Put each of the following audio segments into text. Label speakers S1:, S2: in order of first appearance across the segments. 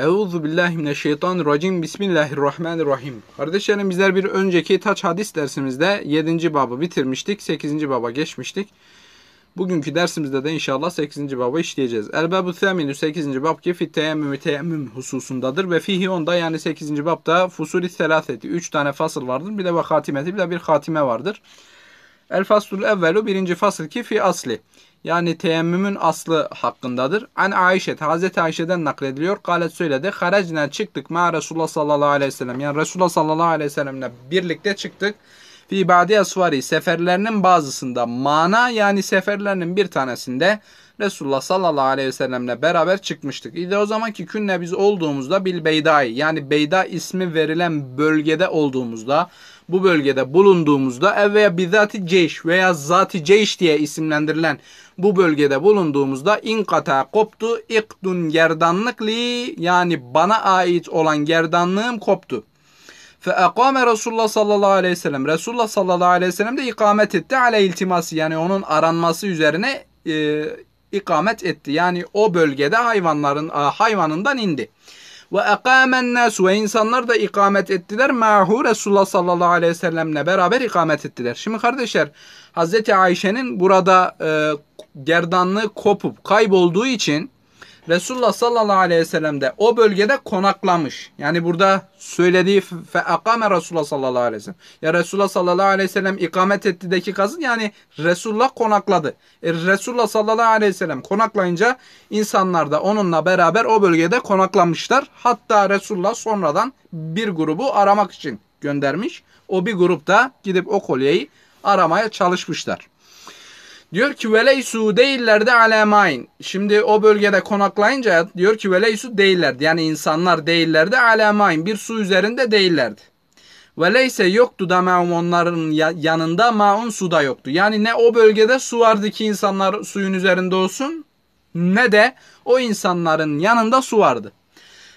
S1: Euzu billahi mineşşeytanirracim. Bismillahirrahmanirrahim. Kardeşlerim bizler bir önceki taç hadis dersimizde 7. babı bitirmiştik. 8. baba geçmiştik. Bugünkü dersimizde de inşallah 8. babı işleyeceğiz. El babu thaminü 8. bab ki fit teyemmümü teyemmüm hususundadır ve fihi onda yani 8. babda fusuli selaseti 3 tane fasıl vardır. Bir de ve hatimeti bir de bir hatime vardır. El faslul evvelu birinci fasıl ki fi asli. Yani teyemmümün aslı hakkındadır. An Ayşe, Hazreti Ayşe'den naklediliyor. Galet söyledi. Haracına çıktık ma Resulullah sallallahu aleyhi ve sellem. Yani Resulullah sallallahu aleyhi ve sellemle birlikte çıktık. Fi ba'di asvari seferlerinin bazısında mana yani seferlerinin bir tanesinde Resulullah sallallahu aleyhi ve sellemle beraber çıkmıştık. İde o zamanki künne biz olduğumuzda bil Beydai yani Beyda ismi verilen bölgede olduğumuzda bu bölgede bulunduğumuzda veya bizzati ceyş veya zati ceyş diye isimlendirilen bu bölgede bulunduğumuzda inkata koptu ikdun gerdanlıkli yani bana ait olan gerdanlığım koptu. Fe ekame Resulullah sallallahu aleyhi ve sellem. Resulullah sallallahu aleyhi ve sellem de ikamet etti ale iltiması yani onun aranması üzerine e, ikamet etti. Yani o bölgede hayvanların hayvanından indi. Ve ekamen nas ve insanlar da ikamet ettiler. Mahu Resulullah sallallahu aleyhi ve sellemle beraber ikamet ettiler. Şimdi kardeşler Hazreti Ayşe'nin burada e, gerdanlığı kopup kaybolduğu için Resulullah sallallahu aleyhi ve sellem de o bölgede konaklamış. Yani burada söylediği fe akame Resulullah sallallahu aleyhi ve sellem. Ya Resulullah sallallahu aleyhi ve sellem ikamet ettideki kazın yani Resulullah konakladı. E Resulullah sallallahu aleyhi ve sellem konaklayınca insanlar da onunla beraber o bölgede konaklamışlar. Hatta Resulullah sonradan bir grubu aramak için göndermiş. O bir grupta gidip o kolyeyi aramaya çalışmışlar. Diyor ki veleysu değillerdi alemain. Şimdi o bölgede konaklayınca diyor ki veleysu değillerdi. Yani insanlar değillerdi alemain. Bir su üzerinde değillerdi. Veleyse yoktu da maum onların yanında maun su da yoktu. Yani ne o bölgede su vardı ki insanlar suyun üzerinde olsun ne de o insanların yanında su vardı.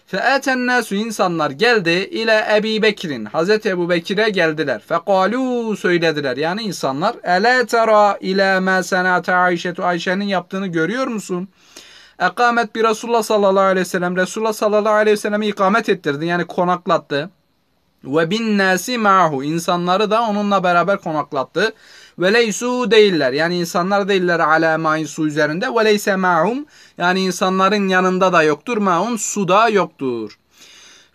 S1: Fe'eten nasu insanlar geldi ile Ebi Bekir'in. Hazreti Ebu Bekir'e geldiler. Fekalu söylediler. Yani insanlar ele tera ile ma senate Ayşetu Ayşe'nin yaptığını görüyor musun? Ekamet bir Resulullah sallallahu aleyhi ve sellem. Resulullah sallallahu aleyhi ve sellem'i ikamet ettirdi. Yani konaklattı. Ve bin nasi ma'hu. insanları da onunla beraber konaklattı. Ve leysu değiller. Yani insanlar değiller ala ma'in su üzerinde. Ve leyse ma'hum. Yani insanların yanında da yoktur. Ma'un su yoktur.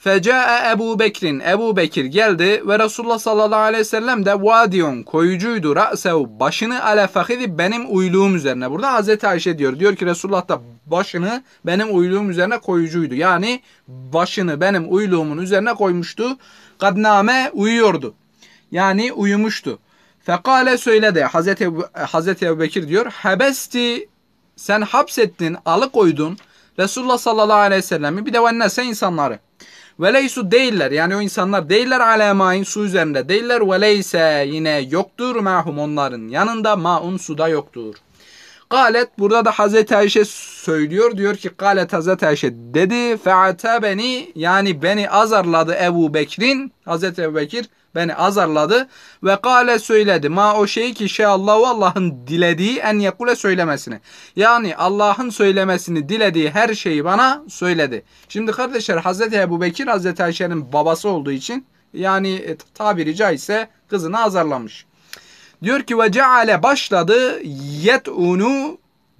S1: Fecae Ebu Bekir'in Ebu Bekir geldi ve Resulullah sallallahu aleyhi ve sellem de vadiyon koyucuydu ra'sev başını ale fakidi benim uyluğum üzerine. Burada Hazreti Ayşe diyor. Diyor ki Resulullah da başını benim uyluğum üzerine koyucuydu. Yani başını benim uyluğumun üzerine koymuştu. Kadname uyuyordu. Yani uyumuştu. Fekale söyledi. Hazreti, Hazreti Ebu Bekir diyor. Hebesti sen hapsettin, alıkoydun. Resulullah sallallahu aleyhi ve sellemi bir de vennese insanları. Ve leysu değiller yani o insanlar değiller alemain su üzerinde değiller ve leyse yine yoktur mahum onların yanında maun suda yoktur. Galet burada da Hazreti Ayşe söylüyor. Diyor ki Galet Hazreti Ayşe dedi. beni yani beni azarladı Ebu Bekir'in. Hazreti Ebu Bekir beni azarladı. Ve kale söyledi. Ma o şey ki şey Allahu Allah'ın dilediği en yakule söylemesini. Yani Allah'ın söylemesini dilediği her şeyi bana söyledi. Şimdi kardeşler Hazreti Ebu Bekir Hazreti Ayşe'nin babası olduğu için yani e, tabiri caizse kızını azarlamış. Diyor ki ve ceale başladı yet'unu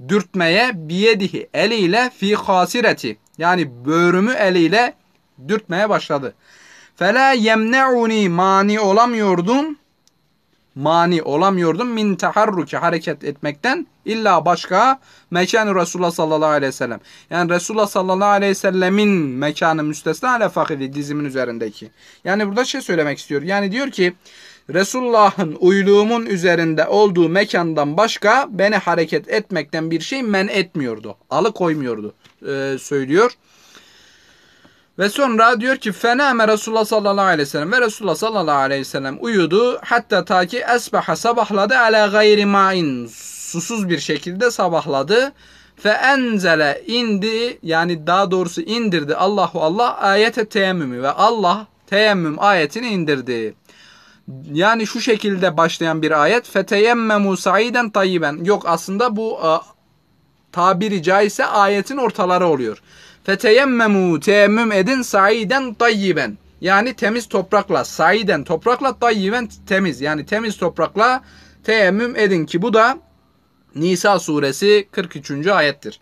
S1: dürtmeye biyedihi eliyle fi hasireti. Yani böğrümü eliyle dürtmeye başladı. Fela yemne'uni mani olamıyordum. Mani olamıyordum min taharruki hareket etmekten illa başka mekanı Resulullah sallallahu aleyhi ve sellem. Yani Resulullah sallallahu aleyhi ve sellemin mekanı müstesna ale fakidi dizimin üzerindeki. Yani burada şey söylemek istiyor. Yani diyor ki Resulullah'ın uyluğumun üzerinde olduğu mekandan başka beni hareket etmekten bir şey men etmiyordu. Alıkoymuyordu e, söylüyor. Ve sonra diyor ki fename Resulullah sallallahu aleyhi ve sellem ve Resulullah sallallahu aleyhi ve sellem uyudu. Hatta ta ki esbaha sabahladı ala gayri main susuz bir şekilde sabahladı. Fe enzele indi yani daha doğrusu indirdi Allahu Allah ayete teyemmümü ve Allah teyemmüm ayetini indirdi. Yani şu şekilde başlayan bir ayet. Feteyemmemu saiden tayyiben. Yok aslında bu a, tabiri caizse ayetin ortaları oluyor. Feteyemmemu teyemmüm edin saiden tayyiben. Yani temiz toprakla, saiden toprakla, tayyiben temiz. Yani temiz toprakla teyemmüm edin ki bu da Nisa suresi 43. ayettir.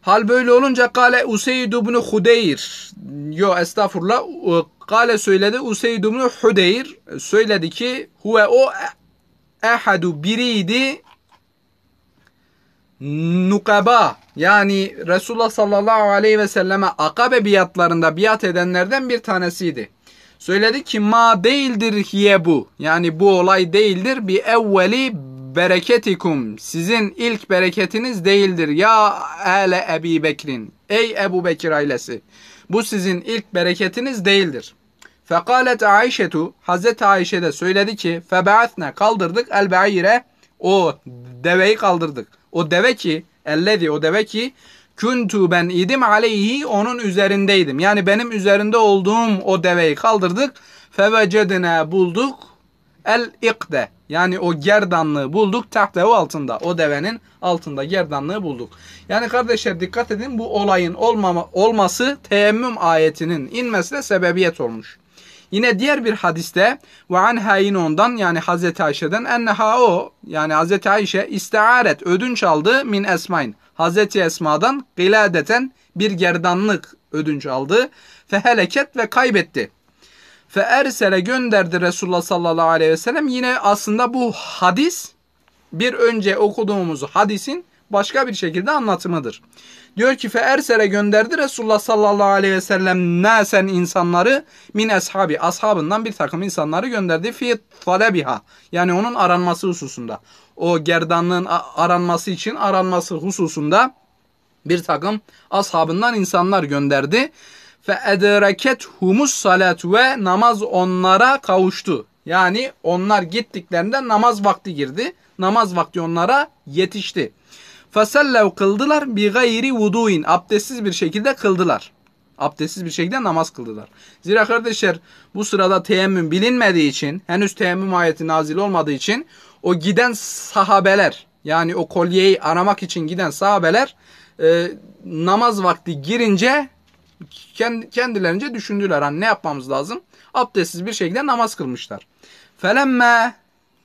S1: Hal böyle olunca kale Useyd ibn Hudeyr. Yo estağfurullah. Kale söyledi Useyd ibn Hudeyr. Söyledi ki huve o ehadu biriydi nukaba yani Resulullah sallallahu aleyhi ve selleme akabe biatlarında biat edenlerden bir tanesiydi. Söyledi ki ma değildir hiye bu. Yani bu olay değildir. Bir evveli bereketikum. Sizin ilk bereketiniz değildir. Ya ele Ebi Bekrin. Ey Ebu Bekir ailesi. Bu sizin ilk bereketiniz değildir. Fekalet Ayşetu. Hazreti Ayşe de söyledi ki febeatne kaldırdık el be'ire. O deveyi kaldırdık. O deve ki ellezi o deve ki Kuntu ben idim aleyhi onun üzerindeydim. Yani benim üzerinde olduğum o deveyi kaldırdık. Fevecedine bulduk el ikde. Yani o gerdanlığı bulduk tahtevu altında. O devenin altında gerdanlığı bulduk. Yani kardeşler dikkat edin bu olayın olmama, olması teyemmüm ayetinin inmesine sebebiyet olmuş. Yine diğer bir hadiste ve anha yine ondan yani Hazreti Ayşe'den enneha o yani Hazreti Ayşe istaaret ödünç aldı min esmain. Hazreti Esma'dan gıladeten bir gerdanlık ödünç aldı. Feheleket ve kaybetti. Fe ersele gönderdi Resulullah sallallahu aleyhi ve sellem. Yine aslında bu hadis bir önce okuduğumuz hadisin başka bir şekilde anlatımıdır. Diyor ki fe ersele gönderdi Resulullah sallallahu aleyhi ve sellem nasen insanları min ashabi ashabından bir takım insanları gönderdi fi talebiha yani onun aranması hususunda. O gerdanlığın aranması için aranması hususunda bir takım ashabından insanlar gönderdi. Fe edreket humus salatu ve namaz onlara kavuştu. Yani onlar gittiklerinde namaz vakti girdi. Namaz vakti onlara yetişti. Fesellev kıldılar bi gayri vuduin. Abdestsiz bir şekilde kıldılar. Abdestsiz bir şekilde namaz kıldılar. Zira kardeşler bu sırada teyemmüm bilinmediği için, henüz teyemmüm ayeti nazil olmadığı için o giden sahabeler yani o kolyeyi aramak için giden sahabeler e, namaz vakti girince kendilerince düşündüler. Hani ne yapmamız lazım? Abdestsiz bir şekilde namaz kılmışlar. Felemme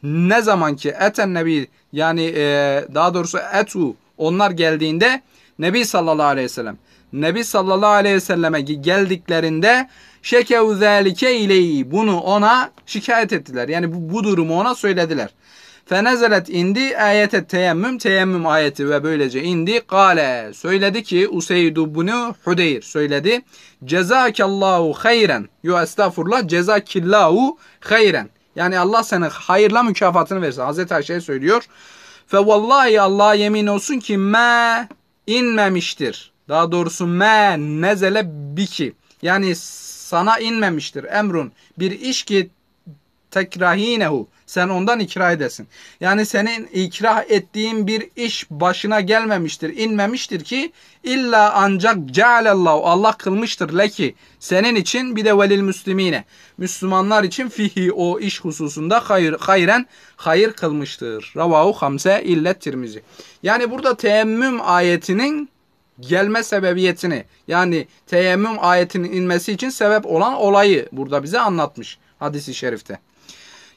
S1: ne zaman ki eten nebi yani e, daha doğrusu etu onlar geldiğinde Nebi sallallahu aleyhi ve sellem Nebi sallallahu aleyhi ve selleme geldiklerinde şekev zâlike ileyi bunu ona şikayet ettiler. Yani bu, bu durumu ona söylediler. Fenezelet indi ayete teyemmüm teyemmüm ayeti ve böylece indi. Kale söyledi ki Useydu bunu Hudeyr söyledi. Cezakallahu hayren. Yo estağfurullah cezakillahu hayren. Yani Allah sana hayırla mükafatını versin. Hazreti Ayşe söylüyor. Fe vallahi Allah yemin olsun ki me inmemiştir. Daha doğrusu me nezele biki. Yani sana inmemiştir emrun. Bir iş ki tekrahinehu. Sen ondan ikrah edesin. Yani senin ikrah ettiğin bir iş başına gelmemiştir, inmemiştir ki illa ancak cealallahu Allah kılmıştır leki senin için bir de velil müslimine. Müslümanlar için fihi o iş hususunda hayır, hayren hayır kılmıştır. Ravahu hamse illet tirmizi. Yani burada teyemmüm ayetinin gelme sebebiyetini yani teyemmüm ayetinin inmesi için sebep olan olayı burada bize anlatmış hadisi şerifte.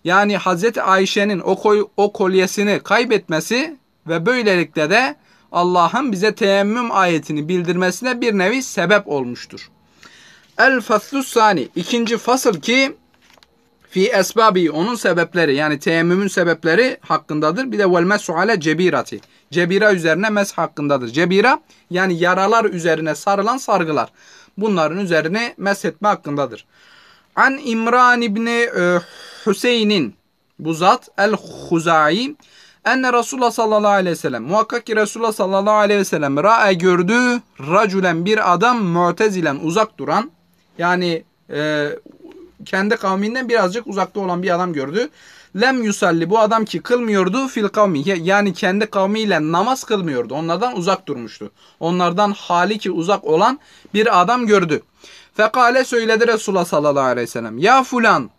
S1: Yani Hazreti Ayşe'nin o, koy, o kolyesini kaybetmesi ve böylelikle de Allah'ın bize teyemmüm ayetini bildirmesine bir nevi sebep olmuştur. El faslus sani ikinci fasıl ki fi esbabi onun sebepleri yani teyemmümün sebepleri hakkındadır. Bir de vel mesu cebirati. Cebira üzerine mes hakkındadır. Cebira yani yaralar üzerine sarılan sargılar. Bunların üzerine mes etme hakkındadır. An İmran İbni e, Hüseyin'in bu zat el-Huzai enne Resulullah sallallahu aleyhi ve sellem muhakkak ki Resulullah sallallahu aleyhi ve sellem ra'e gördü racülen bir adam mutezilen uzak duran yani e, kendi kavminden birazcık uzakta olan bir adam gördü. Lem yusalli bu adam ki kılmıyordu fil kavmi yani kendi kavmiyle namaz kılmıyordu. Onlardan uzak durmuştu. Onlardan hali ki uzak olan bir adam gördü. Fekale söyledi Resulullah sallallahu aleyhi ve sellem. Ya fulan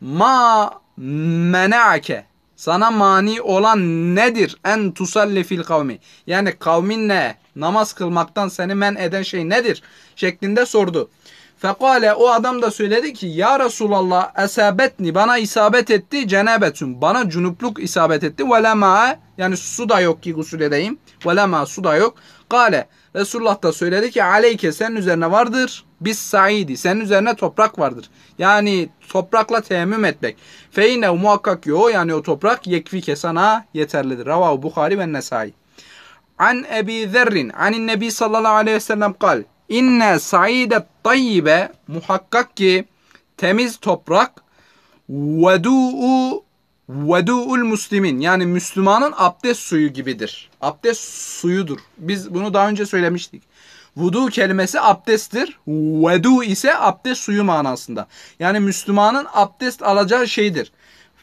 S1: ma mena'ake. sana mani olan nedir? En tusalli fil kavmi. Yani kavminle namaz kılmaktan seni men eden şey nedir? Şeklinde sordu. Fekale o adam da söyledi ki ya Resulallah esabetni bana isabet etti cenabetun bana cunupluk isabet etti ve lema yani su da yok ki gusül edeyim ve lema su da yok. Kale Resulullah da söyledi ki aleyke senin üzerine vardır biz saidi senin üzerine toprak vardır. Yani toprakla teyemmüm etmek. Feyne muhakkak yo yani o toprak yekfike sana yeterlidir. Ravahu Bukhari ve Nesai. An Ebi Zerrin anin Nebi sallallahu aleyhi ve sellem kal. İnne saidet tayyibe muhakkak ki temiz toprak vedu'u vedu'ul muslimin yani Müslümanın abdest suyu gibidir. Abdest suyudur. Biz bunu daha önce söylemiştik. Vudu kelimesi abdesttir. Vedu ise abdest suyu manasında. Yani Müslümanın abdest alacağı şeydir.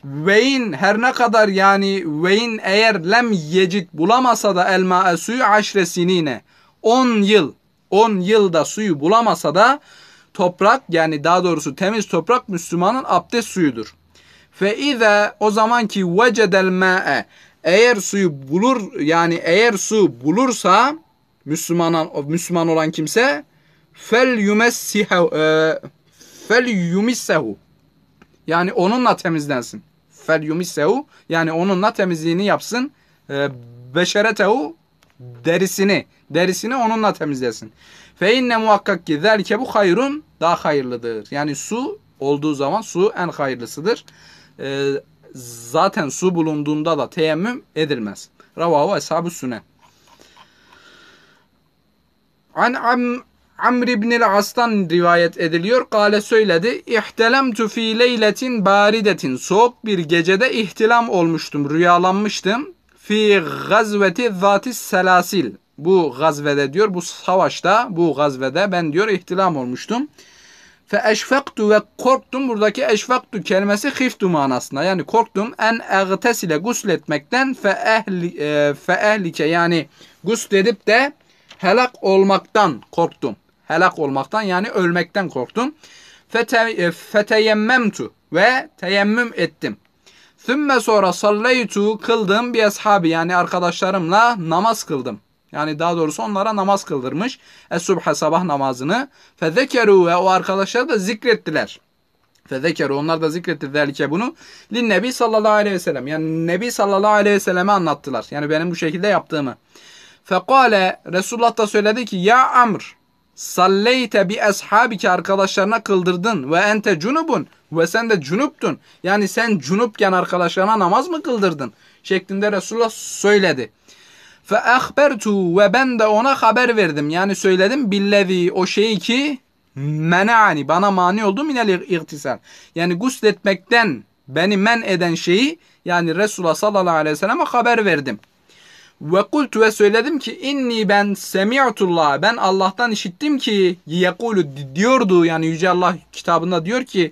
S1: Veyn her ne kadar yani veyn eğer lem yecit bulamasa da elma suyu aşresinine 10 yıl 10 yılda suyu bulamasa da toprak yani daha doğrusu temiz toprak Müslümanın abdest suyudur. Fe ize o zaman ki vecedel ma'e eğer suyu bulur yani eğer su bulursa Müslüman Müslüman olan kimse fel yumessihu e, fel yumissehu yani onunla temizlensin. Fel yumissehu yani onunla temizliğini yapsın. E, beşeretehu derisini derisini onunla temizlesin. Fe inne muhakkak ki zelke bu hayrun daha hayırlıdır. Yani su olduğu zaman su en hayırlısıdır. E, zaten su bulunduğunda da teyemmüm edilmez. Ravahu Eshab-ı Süne. An am, Amr ibn As'tan rivayet ediliyor. Kale söyledi. İhtelemtu fi leyletin baridetin. Soğuk bir gecede ihtilam olmuştum, rüyalanmıştım. Fi gazveti zatis selasil. Bu gazvede diyor, bu savaşta, bu gazvede ben diyor ihtilam olmuştum. Fe eşfektu ve korktum. Buradaki eşfektu kelimesi hiftu manasında. Yani korktum en egtesile gusletmekten fe, ehli, e, fe ehlike yani gusledip de helak olmaktan korktum. Helak olmaktan yani ölmekten korktum. Fete, e, feteyemmemtu ve teyemmüm ettim. Sümme sonra salleytu kıldım bir ashabi yani arkadaşlarımla namaz kıldım. Yani daha doğrusu onlara namaz kıldırmış. Es-subhe sabah namazını. Fezekeru ve o arkadaşlar da zikrettiler. Fezekeru onlar da zikretti zelike bunu. Lin Nebi sallallahu aleyhi ve sellem. Yani Nebi sallallahu aleyhi ve selleme anlattılar. Yani benim bu şekilde yaptığımı. Fekale Resulullah da söyledi ki ya Amr salleyte bi ashabike arkadaşlarına kıldırdın ve ente cunubun ve sen de cunuptun. Yani sen cunupken arkadaşlarına namaz mı kıldırdın? Şeklinde Resulullah söyledi. Fe ahbertu ve ben de ona haber verdim. Yani söyledim billezi o şeyi ki menani bana mani oldu minel irtisal. Yani gusletmekten beni men eden şeyi yani Resulullah sallallahu aleyhi ve selleme haber verdim. Ve kultu ve söyledim ki inni ben semi'tullah ben Allah'tan işittim ki yekulu diyordu yani Yüce Allah kitabında diyor ki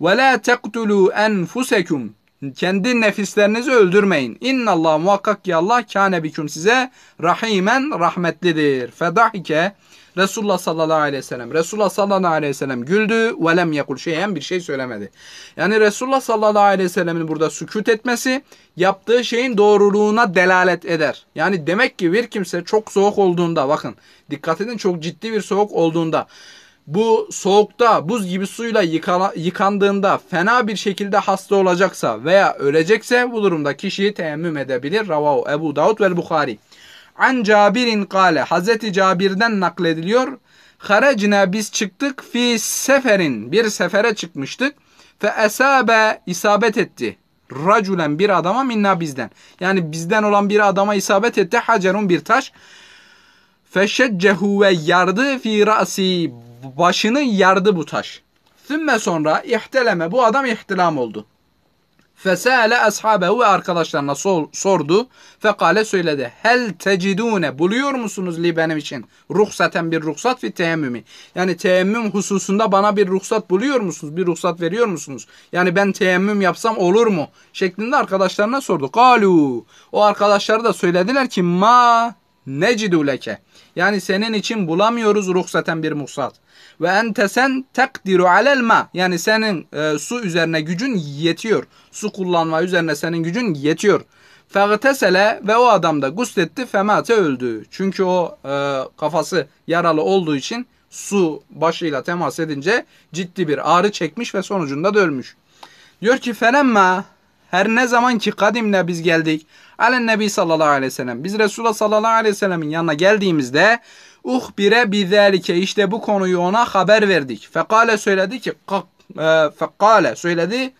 S1: ve la tektulu enfusekum kendi nefislerinizi öldürmeyin. İnnallah muhakkak ki Allah kâne biküm size rahimen rahmetlidir. Fedahike Resulullah sallallahu aleyhi ve sellem. Resulullah sallallahu aleyhi ve sellem güldü ve lem yakul şeyen bir şey söylemedi. Yani Resulullah sallallahu aleyhi ve sellemin burada sükut etmesi yaptığı şeyin doğruluğuna delalet eder. Yani demek ki bir kimse çok soğuk olduğunda bakın dikkat edin çok ciddi bir soğuk olduğunda bu soğukta buz gibi suyla yıkana, yıkandığında fena bir şekilde hasta olacaksa veya ölecekse bu durumda kişiyi teyemmüm edebilir. Ravahu Ebu Davud ve Bukhari. An Cabir'in kale Hazreti Cabir'den naklediliyor. Harecine biz çıktık fi seferin bir sefere çıkmıştık. Fe esabe isabet etti. Raculen bir adama minna bizden. Yani bizden olan bir adama isabet etti. Hacerun bir taş. Feşeccehu ve yardı fi ra'si başını yardı bu taş. Sümme sonra ihteleme bu adam ihtilam oldu. Fesale ashabehu ve arkadaşlarına sor, sordu. Fekale söyledi. Hel tecidune buluyor musunuz li benim için? Ruhsaten bir ruhsat fi teyemmümi. Yani teyemmüm hususunda bana bir ruhsat buluyor musunuz? Bir ruhsat veriyor musunuz? Yani ben teyemmüm yapsam olur mu? Şeklinde arkadaşlarına sordu. Kalu. O arkadaşları da söylediler ki ma necidu leke. Yani senin için bulamıyoruz ruhsaten bir muhsat. Ve ente sen takdiru alel ma. Yani senin e, su üzerine gücün yetiyor. Su kullanma üzerine senin gücün yetiyor. Fegtesele ve o adam da gusletti femate öldü. Çünkü o e, kafası yaralı olduğu için su başıyla temas edince ciddi bir ağrı çekmiş ve sonucunda da ölmüş. Diyor ki felemma her ne zaman ki kadimle biz geldik alen nebi sallallahu aleyhi ve sellem biz Resulullah sallallahu aleyhi ve sellemin yanına geldiğimizde uhbire bizalike işte bu konuyu ona haber verdik. Fekale söyledi ki e, fekale söyledi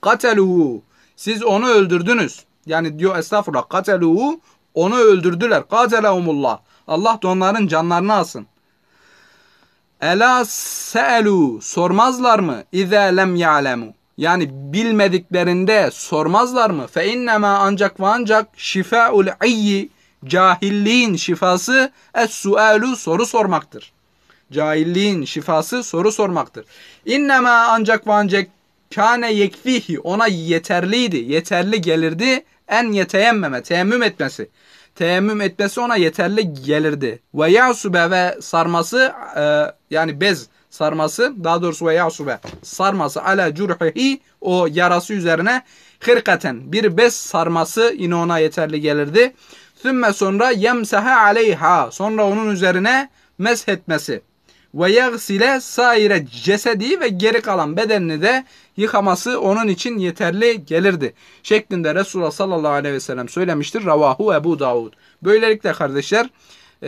S1: kateluhu siz onu öldürdünüz. Yani diyor estağfurullah kateluhu onu öldürdüler. Katelehumullah. Allah da onların canlarını alsın. Ela se'elu sormazlar mı? İze lem ya'lemu. Yani bilmediklerinde sormazlar mı? Fe innema ancak ve ancak şifaul ayyi cahilliğin şifası es sualu soru sormaktır. Cahilliğin şifası soru sormaktır. İnnema ancak ve ancak kâne yekfihi ona yeterliydi, yeterli gelirdi en yeteyemmeme, teyemmüm etmesi. Teyemmüm etmesi ona yeterli gelirdi. Ve yasube ve sarması e, yani bez sarması daha doğrusu ve yasube sarması ala curhihi o yarası üzerine hırkaten bir bez sarması yine ona yeterli gelirdi. Sümme sonra yemsehe aleyha sonra onun üzerine mesh etmesi ve yagsile saire cesedi ve geri kalan bedenini de yıkaması onun için yeterli gelirdi. Şeklinde Resulullah sallallahu aleyhi ve sellem söylemiştir. Ravahu Ebu Davud. Böylelikle kardeşler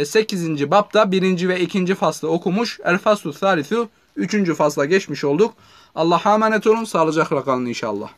S1: 8. E, babda 1. ve 2. faslı okumuş. El faslu thalithu 3. fasla geçmiş olduk. Allah'a emanet olun. Sağlıcakla kalın inşallah.